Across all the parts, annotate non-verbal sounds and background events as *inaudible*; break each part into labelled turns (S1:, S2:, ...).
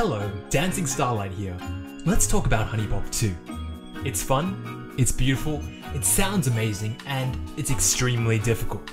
S1: Hello, Dancing Starlight here. Let's talk about HuniePop 2. It's fun, it's beautiful, it sounds amazing, and it's extremely difficult.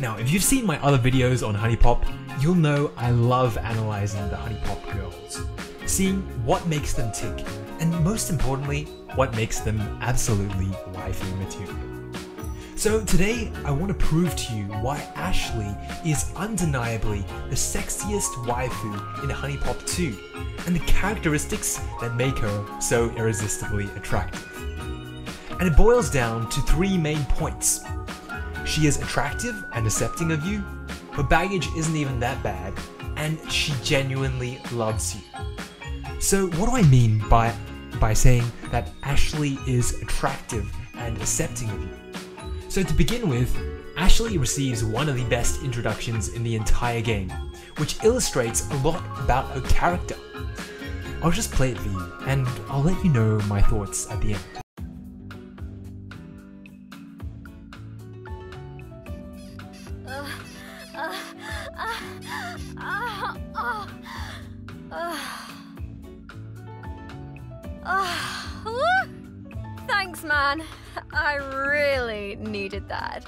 S1: Now, if you've seen my other videos on HuniePop, you'll know I love analyzing the HuniePop girls, seeing what makes them tick, and most importantly, what makes them absolutely waifu material. So today, I want to prove to you why Ashley is undeniably the sexiest waifu in HuniePop 2, and the characteristics that make her so irresistibly attractive. And it boils down to three main points. She is attractive and accepting of you, her baggage isn't even that bad, and she genuinely loves you. So what do I mean by by saying that Ashley is attractive and accepting of you? So to begin with, Ashley receives one of the best introductions in the entire game, which illustrates a lot about her character. I'll just play it for you, and I'll let you know my thoughts at the end.
S2: Thanks, man. I really needed that.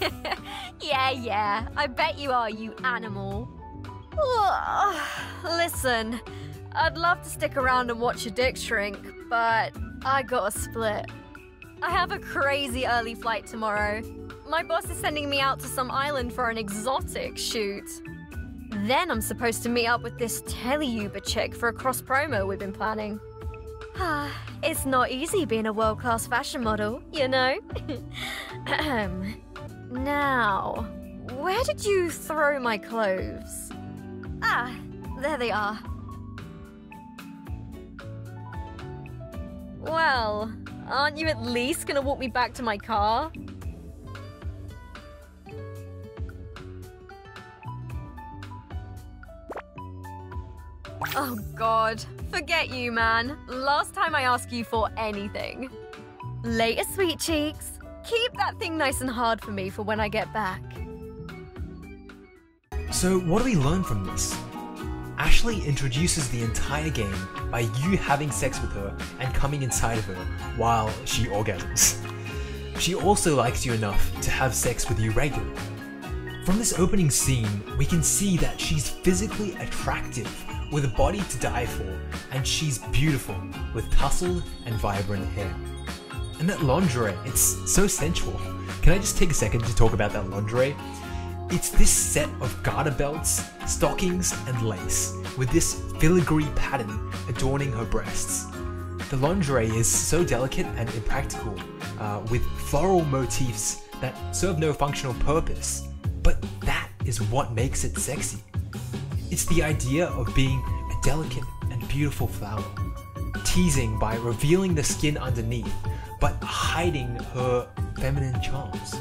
S2: *laughs* yeah, yeah. I bet you are, you animal. Listen, I'd love to stick around and watch your dick shrink, but I got a split. I have a crazy early flight tomorrow. My boss is sending me out to some island for an exotic shoot. Then I'm supposed to meet up with this teleuber chick for a cross promo we've been planning. Ah, it's not easy being a world class fashion model, you know? *laughs* now, where did you throw my clothes? Ah, there they are. Well, aren't you at least gonna walk me back to my car? Oh god, forget you, man. Last time I asked you for anything. Later, sweet cheeks. Keep that thing nice and hard for me for when I get back.
S1: So, what do we learn from this? Ashley introduces the entire game by you having sex with her and coming inside of her while she orgasms. She also likes you enough to have sex with you regularly. From this opening scene, we can see that she's physically attractive with a body to die for, and she's beautiful with tousled and vibrant hair. And that lingerie, it's so sensual. Can I just take a second to talk about that lingerie? It's this set of garter belts, stockings, and lace, with this filigree pattern adorning her breasts. The lingerie is so delicate and impractical, uh, with floral motifs that serve no functional purpose, but that is what makes it sexy. It's the idea of being a delicate and beautiful flower, teasing by revealing the skin underneath, but hiding her feminine charms.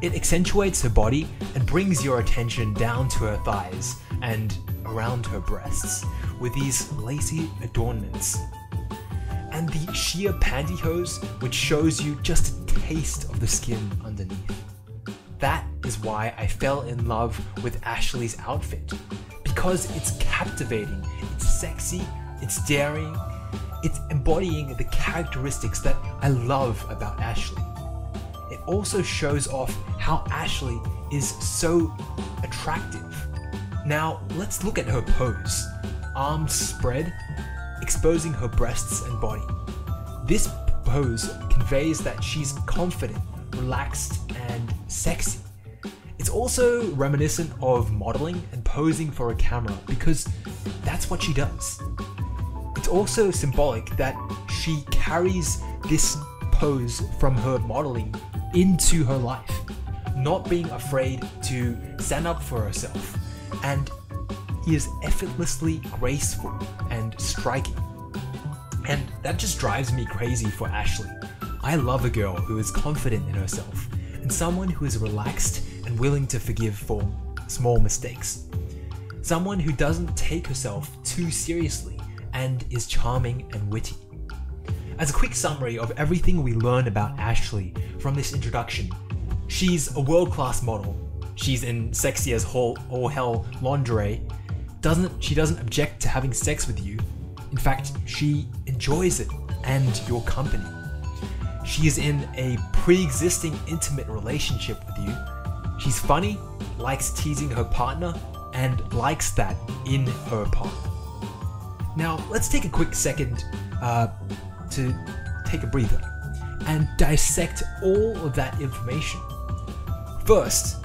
S1: It accentuates her body and brings your attention down to her thighs and around her breasts with these lacy adornments. And the sheer pantyhose, which shows you just a taste of the skin underneath. That is why I fell in love with Ashley's outfit because it's captivating, it's sexy, it's daring, it's embodying the characteristics that I love about Ashley. It also shows off how Ashley is so attractive. Now, let's look at her pose. Arms spread, exposing her breasts and body. This pose conveys that she's confident, relaxed, sexy. It's also reminiscent of modeling and posing for a camera because that's what she does. It's also symbolic that she carries this pose from her modeling into her life, not being afraid to stand up for herself, and he is effortlessly graceful and striking. And that just drives me crazy for Ashley. I love a girl who is confident in herself and someone who is relaxed and willing to forgive for small mistakes. Someone who doesn't take herself too seriously and is charming and witty. As a quick summary of everything we learn about Ashley from this introduction, she's a world class model. She's in sexy as all, all hell lingerie. Doesn't she doesn't object to having sex with you. In fact, she enjoys it and your company. She is in a pre-existing intimate relationship with you. She's funny, likes teasing her partner, and likes that in her partner. Now, let's take a quick second uh, to take a breather and dissect all of that information. First,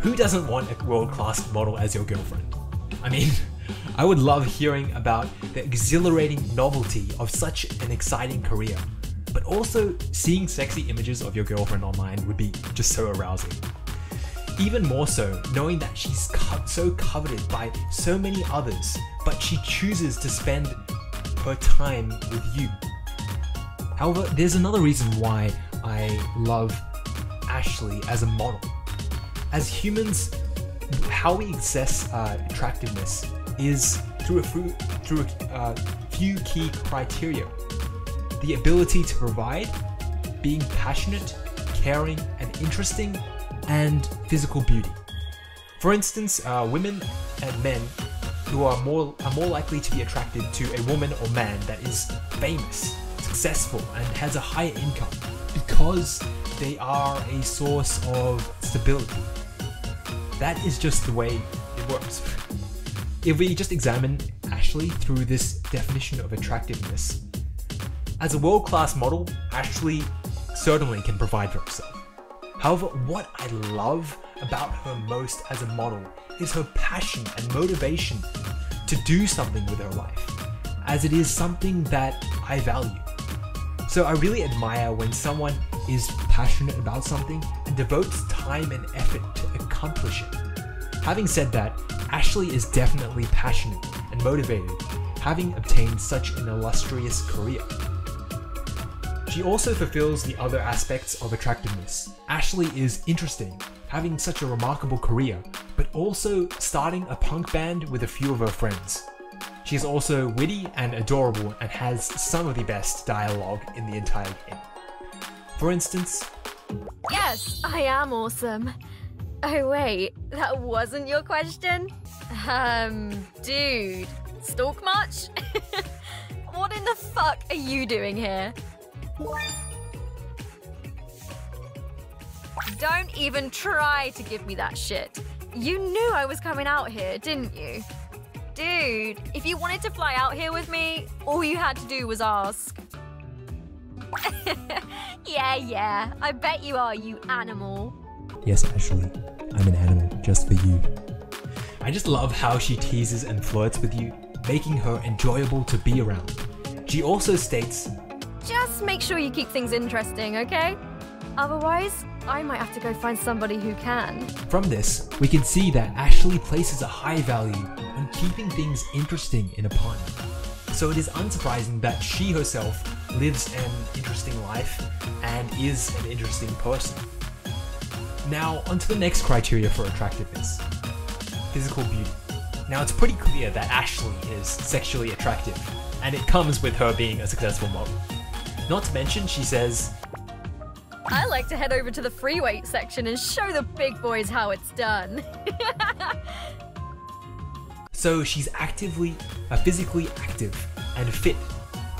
S1: who doesn't want a world class model as your girlfriend? I mean, *laughs* I would love hearing about the exhilarating novelty of such an exciting career, but also seeing sexy images of your girlfriend online would be just so arousing. Even more so, knowing that she's so coveted by so many others, but she chooses to spend her time with you. However, there's another reason why I love Ashley as a model. As humans, how we assess uh, attractiveness is through a through a uh, few key criteria: the ability to provide, being passionate, caring, and interesting, and physical beauty. For instance, uh, women and men who are more are more likely to be attracted to a woman or man that is famous, successful, and has a higher income because they are a source of stability. That is just the way it works. *laughs* If we just examine Ashley through this definition of attractiveness, as a world class model, Ashley certainly can provide for herself. However, what I love about her most as a model is her passion and motivation to do something with her life, as it is something that I value. So I really admire when someone is passionate about something and devotes time and effort to accomplish it. Having said that, Ashley is definitely passionate and motivated, having obtained such an illustrious career. She also fulfills the other aspects of attractiveness. Ashley is interesting, having such a remarkable career, but also starting a punk band with a few of her friends. She is also witty and adorable and has some of the best dialogue in the entire game. For instance,
S2: Yes, I am awesome. Oh, wait, that wasn't your question? Um, dude, stalk much? *laughs* what in the fuck are you doing here? Don't even try to give me that shit. You knew I was coming out here, didn't you? Dude, if you wanted to fly out here with me, all you had to do was ask. *laughs* yeah, yeah, I bet you are, you animal.
S1: Yes, Ashley, I'm an animal just for you. I just love how she teases and flirts with you, making her enjoyable to be around. She also states,
S2: Just make sure you keep things interesting, okay? Otherwise, I might have to go find somebody who can.
S1: From this, we can see that Ashley places a high value on keeping things interesting in a partner. So it is unsurprising that she herself lives an interesting life and is an interesting person. Now, onto the next criteria for attractiveness physical beauty. Now, it's pretty clear that Ashley is sexually attractive, and it comes with her being a successful model. Not to mention, she says,
S2: I like to head over to the free weight section and show the big boys how it's done. *laughs*
S1: so she's actively, uh, physically active and fit.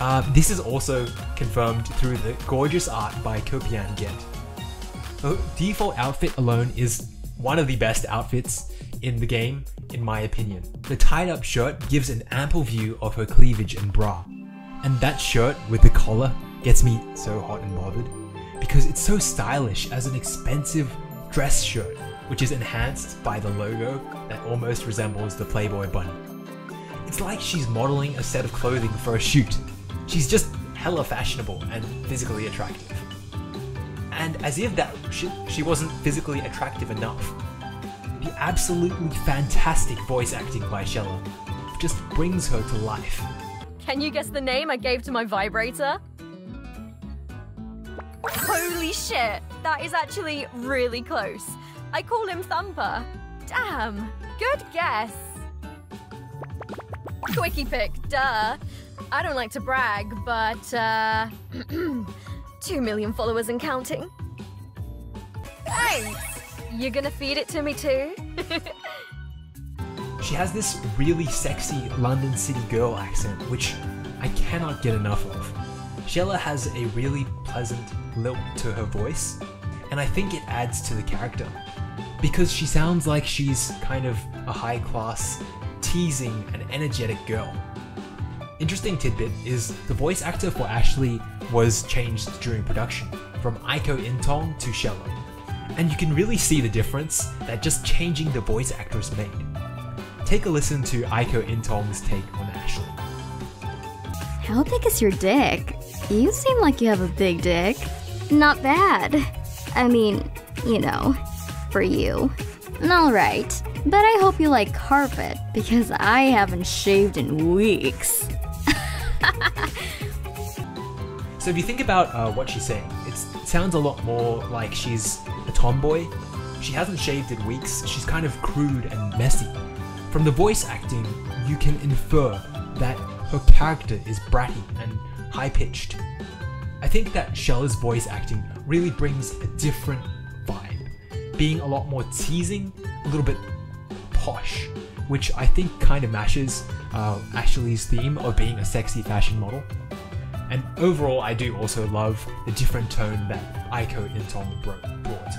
S1: Uh, this is also confirmed through the gorgeous art by Copian Gent. Her default outfit alone is one of the best outfits in the game, in my opinion. The tied up shirt gives an ample view of her cleavage and bra. And that shirt with the collar gets me so hot and bothered because it's so stylish as an expensive dress shirt, which is enhanced by the logo that almost resembles the Playboy bunny. It's like she's modeling a set of clothing for a shoot. She's just hella fashionable and physically attractive. And as if that she, she wasn't physically attractive enough, the absolutely fantastic voice acting by Shella just brings her to life.
S2: Can you guess the name I gave to my vibrator? Holy shit, that is actually really close. I call him Thumper. Damn, good guess. Quickie pick, duh. I don't like to brag, but, uh, *clears throat* 2 million followers and counting. Thanks! You're gonna feed it to me too? *laughs*
S1: She has this really sexy London City girl accent, which I cannot get enough of. Shella has a really pleasant lilt to her voice, and I think it adds to the character. Because she sounds like she's kind of a high class, teasing, and energetic girl. Interesting tidbit is the voice actor for Ashley was changed during production from Aiko Intong to Shella. And you can really see the difference that just changing the voice actress made. Take a listen to Aiko Intong's take on Ashley.
S3: How big is your dick? You seem like you have a big dick. Not bad. I mean, you know, for you. Alright, but I hope you like carpet because I haven't shaved in weeks. *laughs*
S1: So if you think about uh, what she's saying, it sounds a lot more like she's a tomboy. She hasn't shaved in weeks, she's kind of crude and messy. From the voice acting, you can infer that her character is bratty and high pitched. I think that Shella's voice acting really brings a different vibe, being a lot more teasing, a little bit posh, which I think kind of matches uh, Ashley's theme of being a sexy fashion model. And overall, I do also love the different tone that Aiko Intong bro- brought.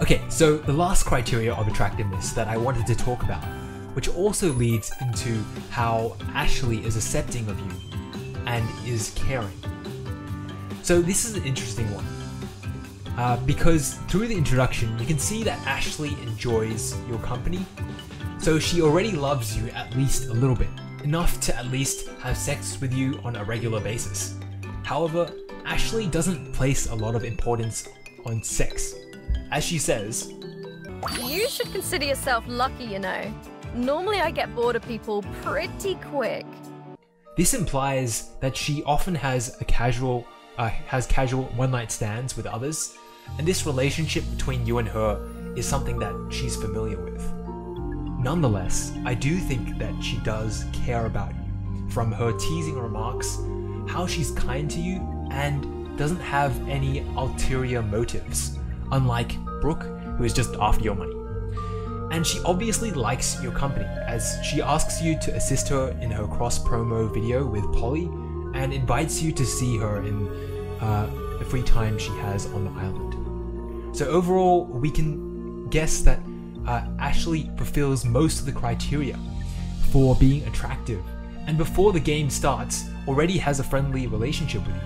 S1: Okay, so the last criteria of attractiveness that I wanted to talk about, which also leads into how Ashley is accepting of you and is caring. So this is an interesting one. Uh, because through the introduction, you can see that Ashley enjoys your company. So she already loves you at least a little bit, enough to at least have sex with you on a regular basis. However, Ashley doesn't place a lot of importance on sex. As she says,
S2: You should consider yourself lucky, you know. Normally, I get bored of people pretty quick.
S1: This implies that she often has a casual uh, has casual one night stands with others, and this relationship between you and her is something that she's familiar with. Nonetheless, I do think that she does care about you, from her teasing remarks, how she's kind to you, and doesn't have any ulterior motives, unlike Brooke, who is just after your money. And she obviously likes your company, as she asks you to assist her in her cross promo video with Polly and invites you to see her in uh, the free time she has on the island. So, overall, we can guess that uh, Ashley fulfills most of the criteria for being attractive, and before the game starts, already has a friendly relationship with you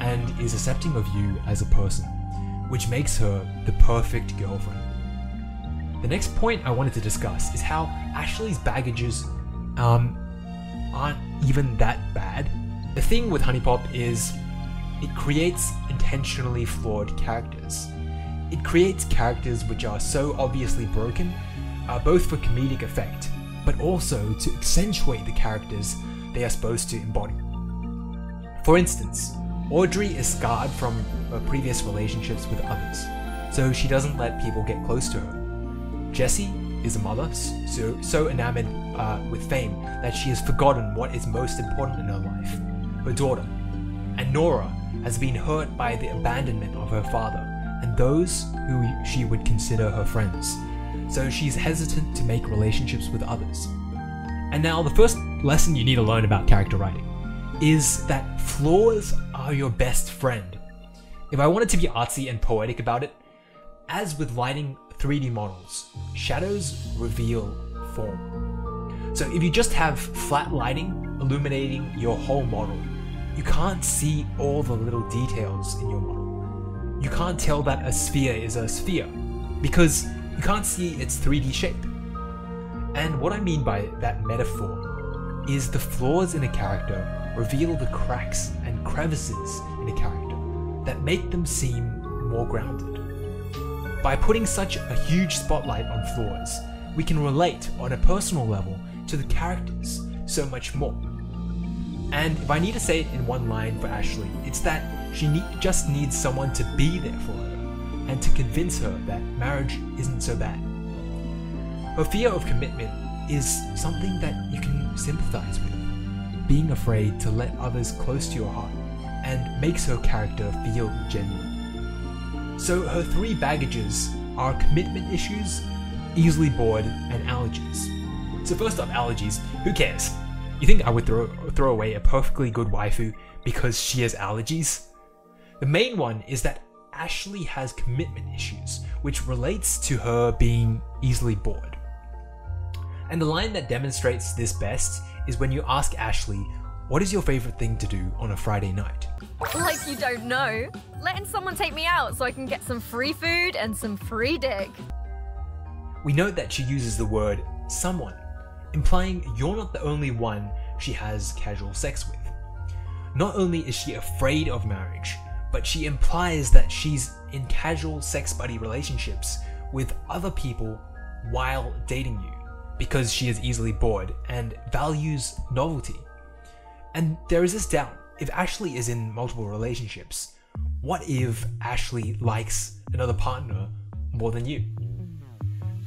S1: and is accepting of you as a person, which makes her the perfect girlfriend. The next point I wanted to discuss is how Ashley's baggages um, aren't even that bad. The thing with HuniePop is it creates intentionally flawed characters. It creates characters which are so obviously broken, uh, both for comedic effect, but also to accentuate the characters they are supposed to embody. For instance, Audrey is scarred from her previous relationships with others, so she doesn't let people get close to her. Jessie is a mother, so, so enamored uh, with fame that she has forgotten what is most important in her life her daughter. And Nora has been hurt by the abandonment of her father and those who she would consider her friends, so she's hesitant to make relationships with others. And now, the first lesson you need to learn about character writing is that flaws are your best friend. If I wanted to be artsy and poetic about it, as with lighting 3D models, shadows reveal form. So if you just have flat lighting illuminating your whole model, you can't see all the little details in your model. You can't tell that a sphere is a sphere because you can't see its 3D shape. And what I mean by that metaphor is the flaws in a character reveal the cracks and crevices in a character that make them seem more grounded. By putting such a huge spotlight on flaws, we can relate on a personal level to the characters so much more. And if I need to say it in one line for Ashley, it's that she need, just needs someone to be there for her and to convince her that marriage isn't so bad. Her fear of commitment is something that you can sympathize with. being afraid to let others close to your heart and makes her character feel genuine. So her three baggages are commitment issues, easily bored, and allergies. So first up, allergies. Who cares? You think I would throw throw away a perfectly good waifu because she has allergies? The main one is that Ashley has commitment issues, which relates to her being easily bored. And the line that demonstrates this best is when you ask Ashley, What is your favorite thing to do on a Friday night?
S2: Like you don't know. Letting someone take me out so I can get some free food and some free dick.
S1: We note that she uses the word someone, implying you're not the only one she has casual sex with. Not only is she afraid of marriage, but she implies that she's in casual sex buddy relationships with other people while dating you because she is easily bored and values novelty. And there is this doubt if Ashley is in multiple relationships, what if Ashley likes another partner more than you?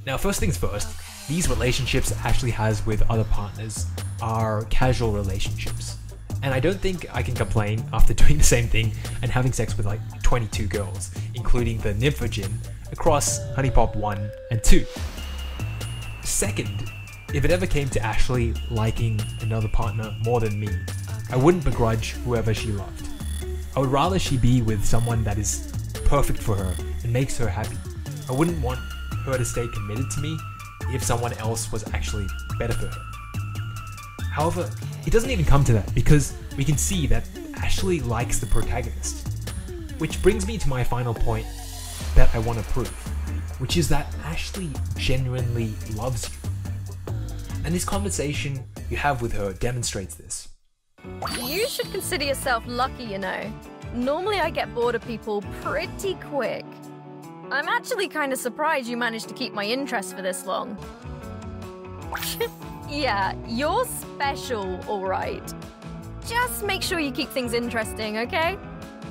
S1: Now, first things first, these relationships Ashley has with other partners are casual relationships. And I don't think I can complain after *laughs* doing the same thing and having sex with like 22 girls, including the Nymphojinn, across HuniePop 1 and 2. Second, if it ever came to Ashley liking another partner more than me, I wouldn't begrudge whoever she loved. I would rather she be with someone that is perfect for her and makes her happy. I wouldn't want her to stay committed to me if someone else was actually better for her. However, it doesn't even come to that because we can see that Ashley likes the protagonist. Which brings me to my final point that I want to prove, which is that Ashley genuinely loves you. And this conversation you have with her demonstrates this.
S2: You should consider yourself lucky, you know. Normally I get bored of people pretty quick. I'm actually kind of surprised you managed to keep my interest for this long. *laughs* yeah, you're special, alright. Just make sure you keep things interesting, okay?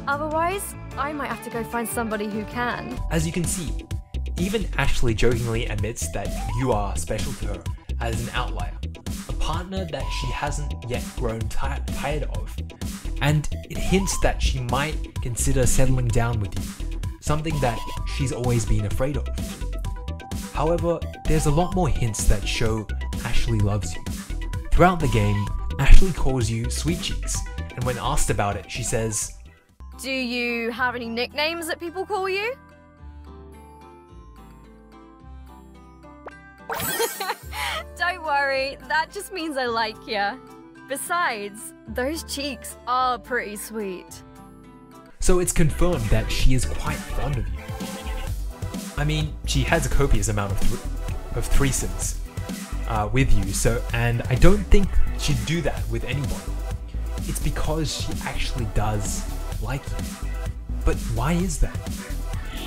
S2: Otherwise, I might have to go find somebody who can.
S1: As you can see, even Ashley jokingly admits that you are special to her as an outlier, partner that she hasn't yet grown tired of, and it hints that she might consider settling down with you, something that she's always been afraid of. However, there's a lot more hints that show Ashley loves you. Throughout the game, Ashley calls you Sweet Cheeks, and when asked about it, she says,
S2: Do you have any nicknames that people call you? Don't that just means I like you. Besides, those cheeks are pretty sweet.
S1: So it's confirmed that she is quite fond of you. I mean, she has a copious amount of, th of threesomes uh, with you, so and I don't think she'd do that with anyone. It's because she actually does like you. But why is that?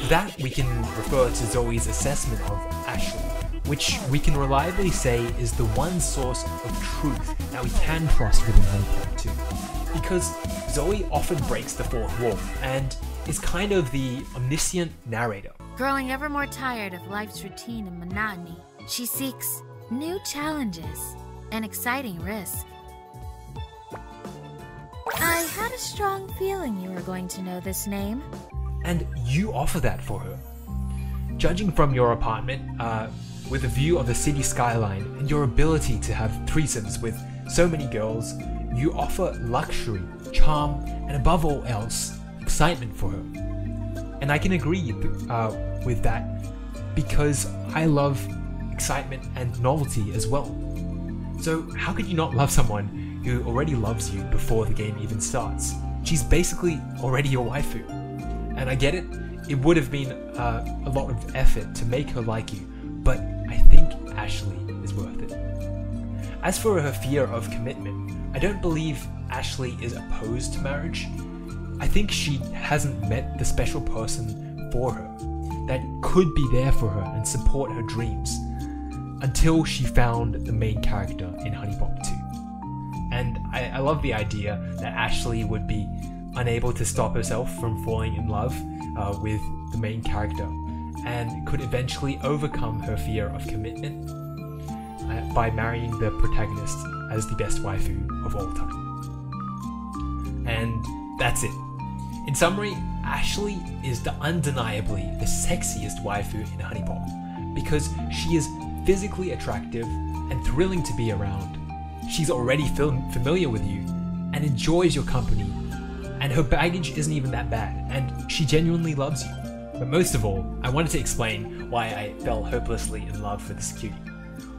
S1: That we can refer to Zoey's assessment of Ashley, which we can reliably say is the one source of truth that we can trust within HuniePop 2. Because Zoey often breaks the fourth wall and is kind of the omniscient narrator.
S4: Growing ever more tired of life's routine and monotony, she seeks new challenges and exciting risks. I had a strong feeling you were going to know this name.
S1: And you offer that for her. Judging from your apartment, uh, with a view of the city skyline and your ability to have threesomes with so many girls, you offer luxury, charm, and above all else, excitement for her. And I can agree uh, with that because I love excitement and novelty as well. So, how could you not love someone who already loves you before the game even starts? She's basically already your waifu. And I get it, it would have been uh, a lot of effort to make her like you, but I think Ashley is worth it. As for her fear of commitment, I don't believe Ashley is opposed to marriage. I think she hasn't met the special person for her that could be there for her and support her dreams until she found the main character in HuniePop 2. And I, I love the idea that Ashley would be unable to stop herself from falling in love uh, with the main character and could eventually overcome her fear of commitment uh, by marrying the protagonist as the best waifu of all time. And that's it. In summary, Ashley is the undeniably the sexiest waifu in HuniePop because she is physically attractive and thrilling to be around. She's already fam- familiar with you and enjoys your company, and her baggage isn't even that bad, and she genuinely loves you. But most of all, I wanted to explain why I fell hopelessly in love with this cutie.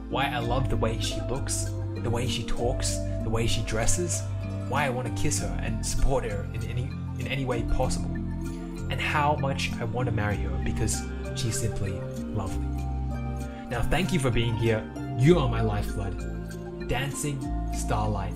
S1: Why I love the way she looks, the way she talks, the way she dresses, why I want to kiss her and support her in any in any way possible, and how much I want to marry her because she's simply lovely. Now, thank you for being here. You are my lifeblood. Dancing Starlight